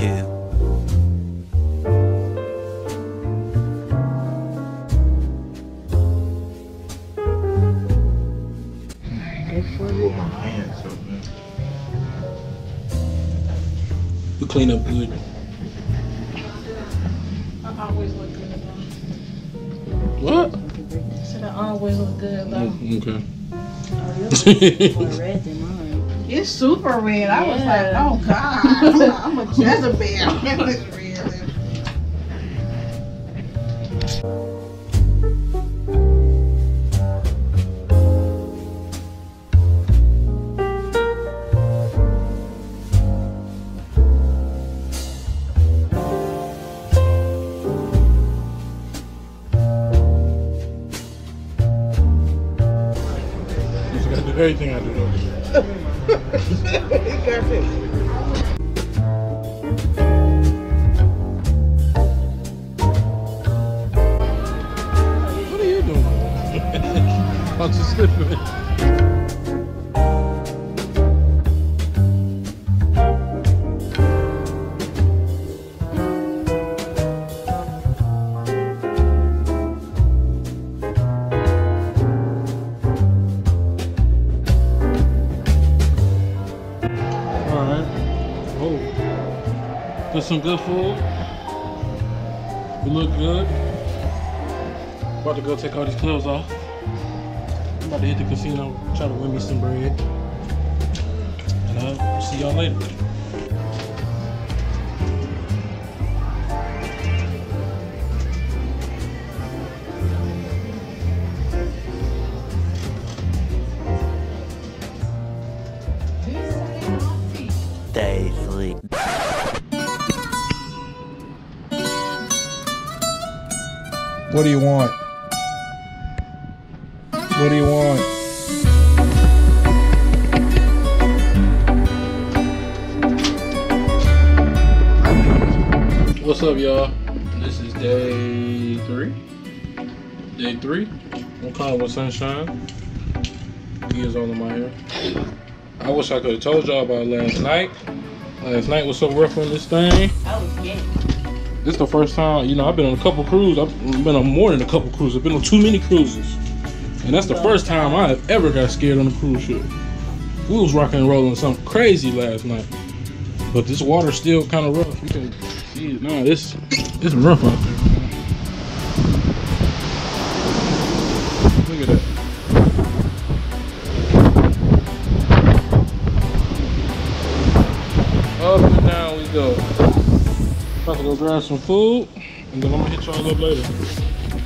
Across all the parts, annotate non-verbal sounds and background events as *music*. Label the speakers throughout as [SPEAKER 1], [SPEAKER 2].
[SPEAKER 1] too. You clean up good.
[SPEAKER 2] I always look good
[SPEAKER 1] What?
[SPEAKER 2] I said I always look good though.
[SPEAKER 1] Mm, okay.
[SPEAKER 3] Oh, red than mine.
[SPEAKER 4] It's super red. I was like, oh God, *laughs* I'm a Jezebel. *laughs* It's red.
[SPEAKER 1] Just gotta do *laughs* What are you doing? About to slip Some good food. We look good. About to go take all these clothes off. I'm about to hit the casino, try to win me some bread. And I'll see y'all later.
[SPEAKER 5] Day three.
[SPEAKER 6] What do you want? What do you want?
[SPEAKER 1] What's up, y'all? This is day three. Day three. I'm calling with sunshine. He is on in my hair. I wish I could have told y'all about last night. Last night was so rough on this thing.
[SPEAKER 3] I was gay.
[SPEAKER 1] This the first time, you know, I've been on a couple cruises. I've been on more than a couple cruises. I've been on too many cruises. And that's the first time I have ever got scared on a cruise ship. We was rocking and rolling something crazy last night. But this water's still kind of rough. You can see it now. This it's rough out there. Grab some food, and then I'm gonna hit y'all up later.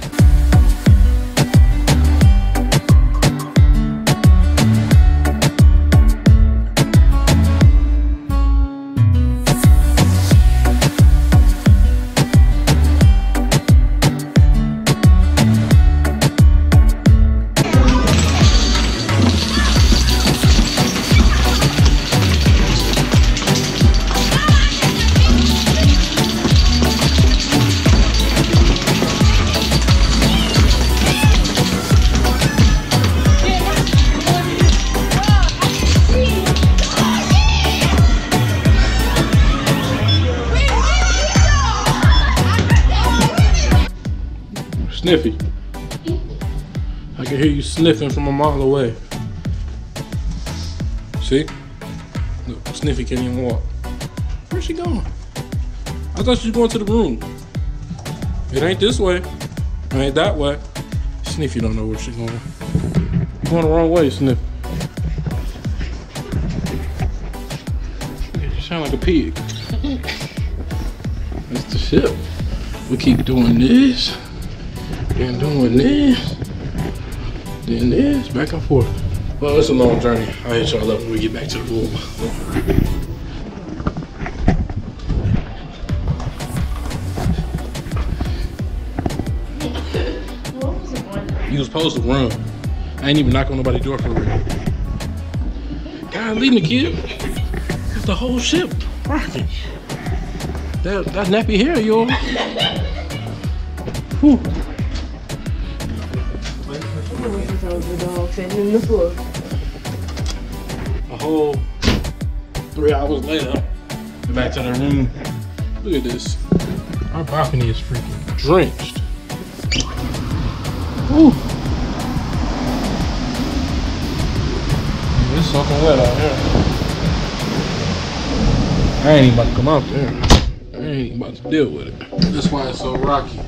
[SPEAKER 1] Sniffy. I can hear you sniffing from a mile away. See? Look, Sniffy can't even walk. Where's she going? I thought she was going to the room. It ain't this way. It ain't that way. Sniffy don't know where she's going. You going the wrong way, Sniff. You sound like a pig. *laughs* That's the ship. We keep doing this. Then doing this, then this, back and forth. Well, it's a long journey. I'll hit y'all up when we get back to the room. You was supposed to run. I ain't even knock on nobody's door for real. God, leave me, kid. It's the whole ship rocking. *laughs* That, that nappy hair, yo. Whew.
[SPEAKER 3] the dog sitting in the floor.
[SPEAKER 1] a whole three hours later, back to the room. Look at this. Our balcony is freaking drenched. Whew. It's soaking wet out here. I ain't even about to come out there. I ain't about to deal with it. That's why it's so rocky.